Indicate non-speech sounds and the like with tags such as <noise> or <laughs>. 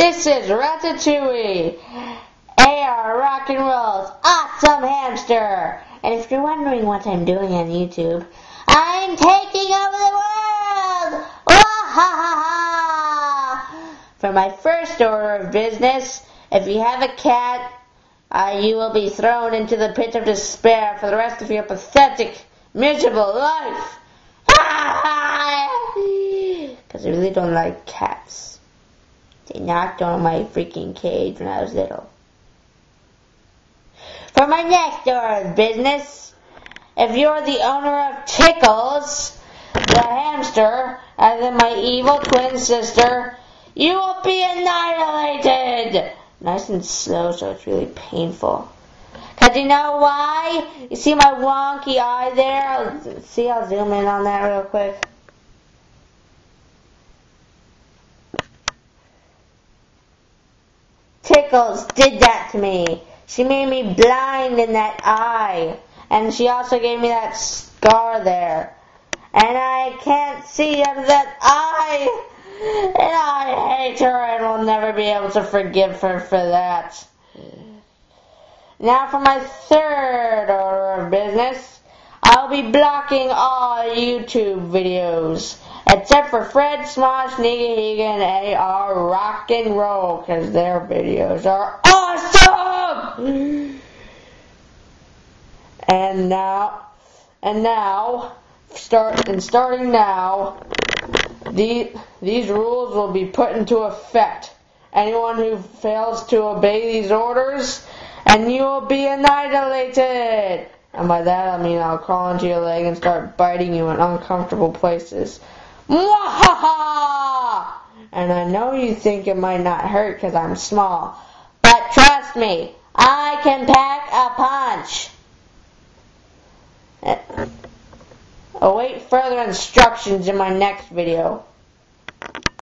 This is Ratatouille, AR Rock and Roll's Awesome Hamster. And if you're wondering what I'm doing on YouTube, I'm taking over the world! For my first order of business, if you have a cat, uh, you will be thrown into the pit of despair for the rest of your pathetic, miserable life. <laughs> Because I really don't like cats. They knocked on my freaking cage when I was little. For my next order of business, if you're the owner of Tickles, the hamster, and then my evil twin sister, you will be annihilated! Nice and slow so it's really painful. Cause you know why? You see my wonky eye there? I'll, see, I'll zoom in on that real quick. Tickles did that to me. She made me blind in that eye. And she also gave me that scar there. And I can't see out of that eye. And I hate her and will never be able to forgive her for that. Now for my third order of business. I'll be blocking all YouTube videos. Except for Fred Smosh, Nigahiga, and AR Rock and Roll, because their videos are awesome! And now, and now, start, and starting now, the, these rules will be put into effect. Anyone who fails to obey these orders, and you will be annihilated! And by that I mean I'll crawl into your leg and start biting you in uncomfortable places. Mwahaha! And I know you think it might not hurt because I'm small, but trust me, I can pack a punch. Uh, await further instructions in my next video.